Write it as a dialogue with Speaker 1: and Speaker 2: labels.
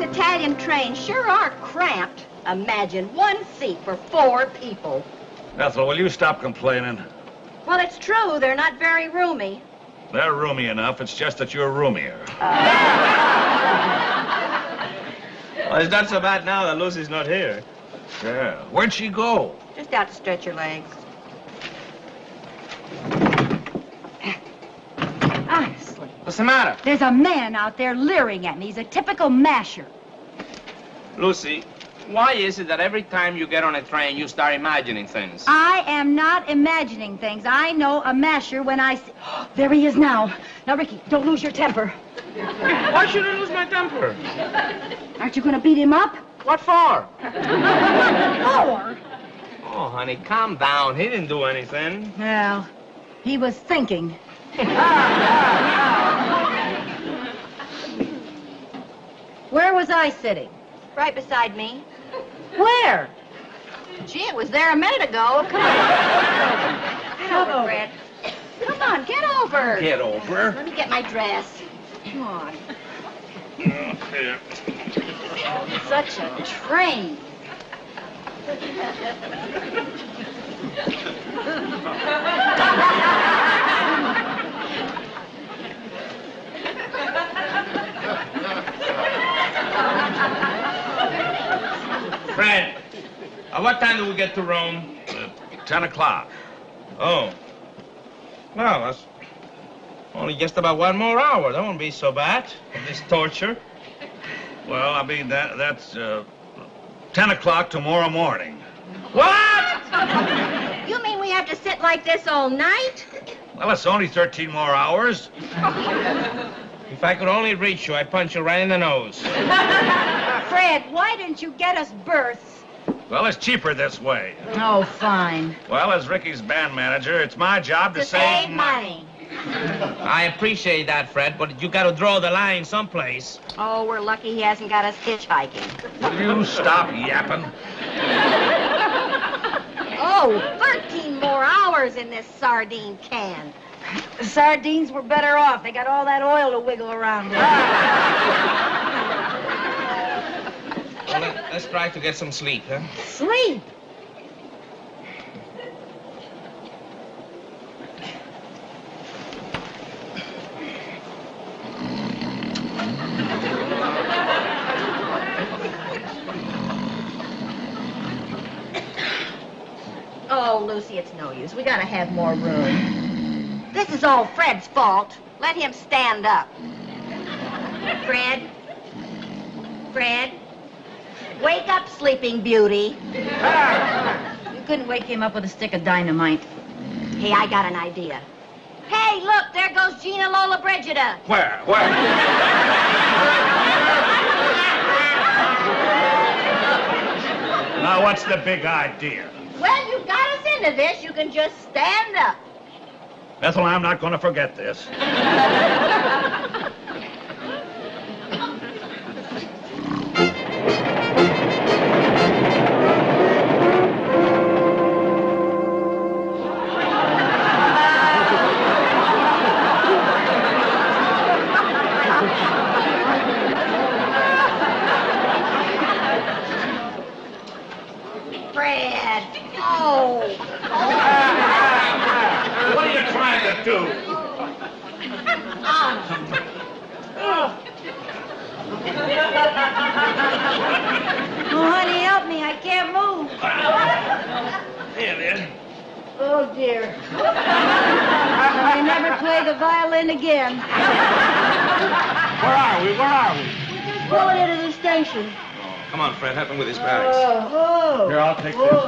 Speaker 1: These Italian trains sure are cramped. Imagine one seat for four people.
Speaker 2: Ethel, will you stop complaining?
Speaker 1: Well, it's true. They're not very roomy.
Speaker 2: They're roomy enough. It's just that you're roomier.
Speaker 3: Well, it's not so bad now that Lucy's not here.
Speaker 2: Yeah. Where'd she go?
Speaker 1: Just out to stretch your legs.
Speaker 3: What's the matter?
Speaker 4: there's a man out there leering at me. He's a typical masher.
Speaker 3: Lucy, why is it that every time you get on a train, you start imagining things?
Speaker 4: I am not imagining things. I know a masher when I see... There he is now. Now, Ricky, don't lose your temper.
Speaker 3: Why should I lose my temper?
Speaker 4: Aren't you going to beat him up?
Speaker 3: What for?
Speaker 4: Or...
Speaker 3: Oh, honey, calm down. He didn't do anything.
Speaker 4: Well, he was thinking. Where was I sitting?
Speaker 1: Right beside me.
Speaker 4: Where?
Speaker 1: Gee, it was there a minute ago. Come on. Get over, Fred. Come on, get over.
Speaker 3: Get over.
Speaker 1: Let me get my dress. Come on. Such a train.
Speaker 3: Fred, at what time do we get to Rome?
Speaker 2: Uh, Ten o'clock.
Speaker 3: Oh. Well, that's only just about one more hour. That won't be so bad. This torture.
Speaker 2: Well, I mean, that that's uh, ten o'clock tomorrow morning.
Speaker 3: What?
Speaker 1: You mean we have to sit like this all night?
Speaker 2: Well, it's only 13 more hours.
Speaker 3: If I could only reach you, I'd punch you right in the nose.
Speaker 4: Fred, why didn't you get us berths?
Speaker 2: Well, it's cheaper this way.
Speaker 4: Oh, fine.
Speaker 2: Well, as Ricky's band manager, it's my job to,
Speaker 1: To save money.
Speaker 3: I appreciate that, Fred, but you gotta draw the line someplace.
Speaker 1: Oh, we're lucky he hasn't got us hitchhiking.
Speaker 2: Will you stop yapping?
Speaker 1: Oh, 13 more hours in this sardine can.
Speaker 4: The sardines were better off. They got all that oil to wiggle around with.
Speaker 3: Well, let, us try to get some sleep, huh?
Speaker 4: Sleep.
Speaker 1: Oh, Lucy, it's no use. We gotta have more room. This is all Fred's fault. Let him stand up. Fred? Fred? Wake up, sleeping beauty.
Speaker 4: You couldn't wake him up with a stick of dynamite.
Speaker 1: Hey, I got an idea. Hey, look, there goes Gina Lollobrigida.
Speaker 2: Where? Where? now, what's the big idea?
Speaker 1: Well, you got us into this. You can just stand up.
Speaker 2: Ethel, I'm not going to forget this.
Speaker 1: Fred. Oh.
Speaker 2: What are you trying to do?
Speaker 4: Oh, honey, help me. I can't move.
Speaker 2: Here, then.
Speaker 4: Oh, dear. I never play the violin again.
Speaker 2: Where are we? Where are we?
Speaker 4: Just pulling into the station.
Speaker 3: Oh, come on, Fred, help him with his bags.
Speaker 4: Oh, oh.
Speaker 2: Here, I'll take this.